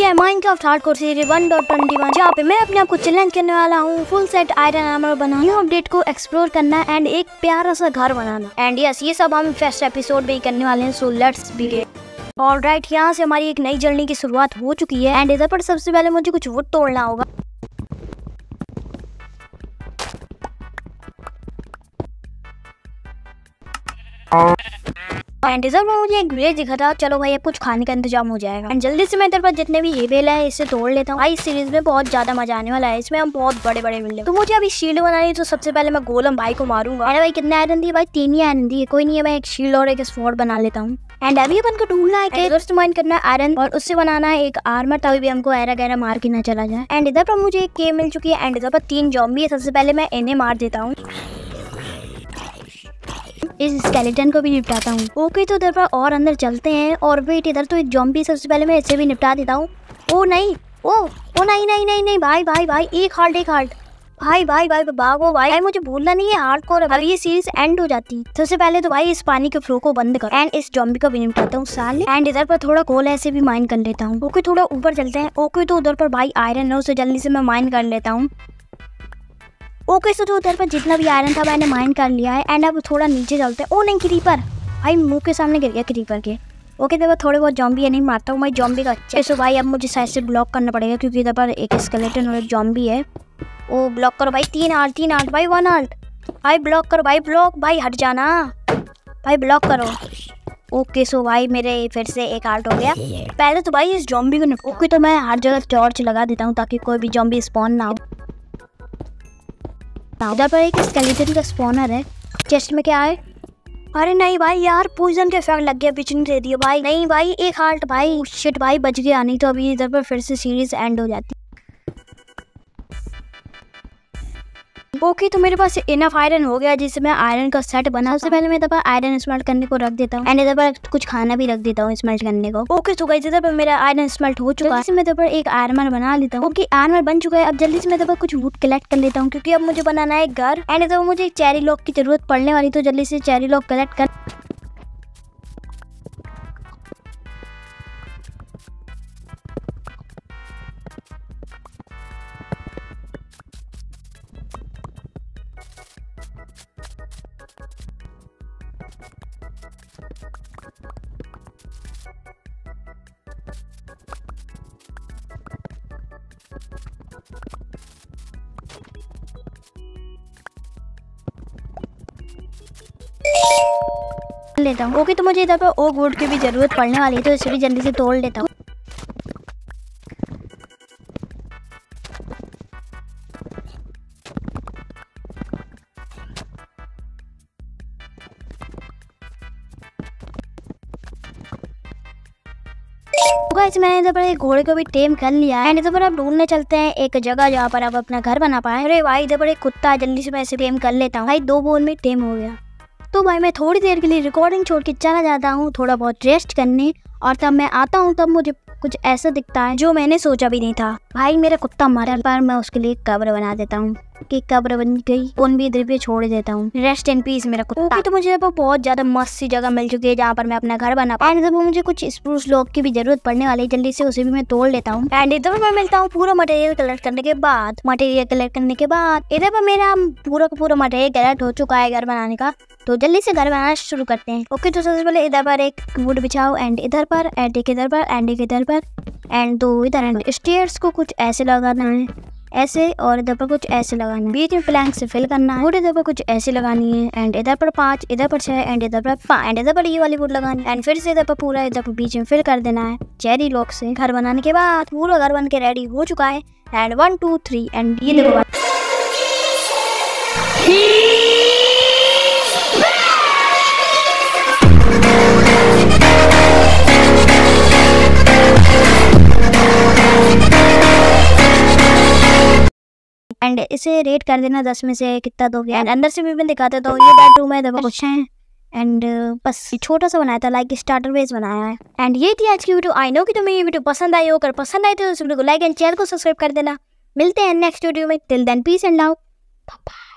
ये है Minecraft hardcore series 1.21 जहाँ पे मैं अपने आप को चैलेंज करने वाला हूँ फुल सेट आयरन आर्मर बनाना न्यू अपडेट को एक्सप्लोर करना एंड एक प्यारा सा घर बनाना। एंड यस ये सब हम फ़र्स्ट एपिसोड में ही करने वाले हैं so let's begin all right यहाँ से हमारी एक नई जर्नी की शुरुआत हो चुकी है एंड इधर पर सबसे पहले मुझे कुछ वुड तोड़ना होगा। एंड पर मुझे एक ग्रेज दिखा था। चलो भाई, अब कुछ खाने का इंतज़ाम हो जाएगा। एंड जल्दी से मैं इधर पर जितने भी ये बेल है, इसे तोड़ लेता हूँ। इस सीरीज़ में बहुत ज़्यादा मज़ा आने वाला है। इसमें हम बहुत बड़े बड़े मिल तो मुझे अभी शील्ड बनानी तो सबसे पहले मैं गोलम भाई को मारूँगा। अरे भाई, कितने आयरन दिए भाई? तीन ही आयरन दिए। कोई नहीं है, मैं एक शील्ड और एक स्पॉट बना लेता हूँ। एंड अभी अपन को ढूंढना है दोस्त माइंड करना आयरन और उससे बनाना है एक आर्मर तभी भी हमको एरा गैरा मार के ना चला जाए। एंड इधर पर मुझे एक केव मिल चुकी है एंड इधर पर तीन जॉम्बी है। सबसे पहले मैं इन्हें मार देता हूँ। इस स्केलेटन को भी निपटाता हूँ। ओके तो इधर पर और अंदर चलते हैं। और वेट इधर तो एक जॉम्बी सबसे पहले मैं इसे भी निपटा देता हूँ। ओ, नहीं। ओ ओ, नहीं नहीं नहीं नहीं। भाई भाई भाई एक हार्ट एक हार्ट भाई भाई भाई भागो भाई भाई, मुझे भूलना नहीं है। हार्ड कोर अब ये सीरीज़ एंड हो जाती। सबसे पहले तो भाई इस पानी के फ्लो को बंद कर। एंड इस जॉम्बी को भी निपटाता हूँ, साले। एंड इधर पर थोड़ा कोल ऐसे भी माइन कर लेता हूँ। ओके, थोड़ा ऊपर चलते हैं। ओके तो उधर पर भाई आयरन है, उसे जल्दी से मैं माइन कर लेता हूँ। ओके सो जो उधर पर जितना भी आयरन था, मैंने माइन कर लिया है एंड अब थोड़ा नीचे चलते हैं। ओ, नहीं क्रीपर भाई, मुँह के सामने गिर गया क्रीपर के। ओके तो थोड़े बहुत जॉम्बी नहीं मारता हूँ मैं जॉम्बी का अच्छा। सो भाई, अब मुझे साइड से ब्लॉक करना पड़ेगा, क्योंकि इधर पर एक स्केलेटन और एक जॉम्बी है। ओ ब्लॉक करो भाई, तीन आर्ट तीन आर्ट भाई वन आर्ट भाई ब्लॉक करो, भाई ब्लॉक भाई, हट जाना। भाई ब्लॉक करो। ओके सो भाई, मेरे फिर से एक आर्ट हो गया। पहले तो भाई, इस जॉम्बी को ओके तो मैं हर जगह टॉर्च लगा देता हूँ, ताकि कोई भी जॉम्बी स्पॉन ना हो। उधर पर एक स्केलेटन का स्पॉनर है। चेस्ट में क्या है? अरे नहीं भाई यार पोइजन के इफ़ेक्ट लग गया बिचनी दे दिया भाई। नहीं भाई, एक हार्ट भाई। शिट भाई, बच गया, नहीं तो अभी इधर पर फिर से सीरीज़ एंड हो जाती। ओके तो मेरे पास इनफ आयरन हो गया जिससे मैं आयरन का सेट बना उससे पहले मैं दफ़ा आयरन स्मेल्ट करने को रख देता हूँ। एंड इधर कुछ खाना भी रख देता हूँ स्मेल्ट करने को। ओके तो गई पर मेरा आयरन स्मेल्ट हो चुका है। मैं दफ़ा एक आर्मर बना लेता हूँ। ओके आर्मर बन चुका है। अब जल्दी से मैं दबा कुछ वुड कलेक्ट कर लेता हूँ, क्योंकि अब मुझे बनाना है घर। एंड इधर मुझे चेरी लॉक की ज़रूरत पड़ने वाली तो जल्दी से चेरी लॉक कलेक्ट कर लेता हूँ। ओके तो मुझे इधर पर ओक वुड की भी ज़रूरत पड़ने वाली है तो इसे भी जल्दी से तोड़ लेता हूँ। गाइस मैंने इधर पर एक घोड़े को भी टेम कर लिया है। इधर पर आप ढूँढने चलते हैं एक जगह जहाँ पर आप अपना घर बना पाए। अरे भाई, इधर पर एक कुत्ता जल्दी से मैं इसे टेम कर लेता हूँ। भाई, दो बोन में टेम हो गया। तो भाई मैं थोड़ी देर के लिए रिकॉर्डिंग छोड़ के चला जाता हूँ, थोड़ा बहुत रेस्ट करने। और तब मैं आता हूँ, तब मुझे कुछ ऐसा दिखता है जो मैंने सोचा भी नहीं था। भाई मेरा कुत्ता मरा पर मैं उसके लिए कब्र बना देता हूँ। कि कब्र बन गई, उन भी इधर पे छोड़ देता हूँ। रेस्ट इन पीस मेरा कुत्ता। तो मुझे बहुत ज़्यादा मस्त सी जगह मिल चुकी है जहाँ पर मैं अपना घर बना एंड इधर मुझे कुछ स्प्रूस लॉक की भी ज़रूरत पड़ने वाली है, जल्दी से उसे भी मैं तोड़ लेता हूँ। एंड इधर मैं मिलता हूँ पूरा मटेरियल कलेक्ट करने के बाद। मटेरियल कलेक्ट करने के बाद, इधर पर मेरा पूरा का पूरा मटेरियल कलेक्ट हो चुका है घर बनाने का। तो जल्दी से घर बनाना शुरू करते हैं। ओके तो सबसे पहले इधर पर एक वुड बिछाओ एंड इधर पर एंड एक इधर पर एंड एक इधर पर एंड दो इधर एंड स्टेयर्स को कुछ ऐसे लगाना है। ऐसे और इधर पर कुछ ऐसे लगाना है। बीच में प्लैंक से फिल करना है। वुड इधर पर कुछ ऐसे लगानी है। एंड इधर पर पाँच, इधर पर छह एंड इधर पर पाँच एंड इधर पर ये वाली वुड लगानी एंड फिर से इधर पर पूरा इधर पर बीच में फिल कर देना है। चेरी लॉक से घर बनाने के बाद पूरा घर बन के रेडी हो चुका है। And one two three and ये देखो। एंड इसे रेट कर देना दस में से कितना दोगे? एंड अंदर से भी मैं दिखाते तो ये बेडरूम है देखो कुछ है। एंड बस छोटा सा बनाया था लाइक स्टार्टर वेज बनाया है। एंड ये थी आज की वीडियो आई नो कि तुम्हें ये वीडियो पसंद आई हो। अगर पसंद आई तो इस वीडियो को लाइक एंड चैनल को सब्सक्राइब कर देना। मिलते हैं नेक्स्ट वीडियो में। Till then peace and love bye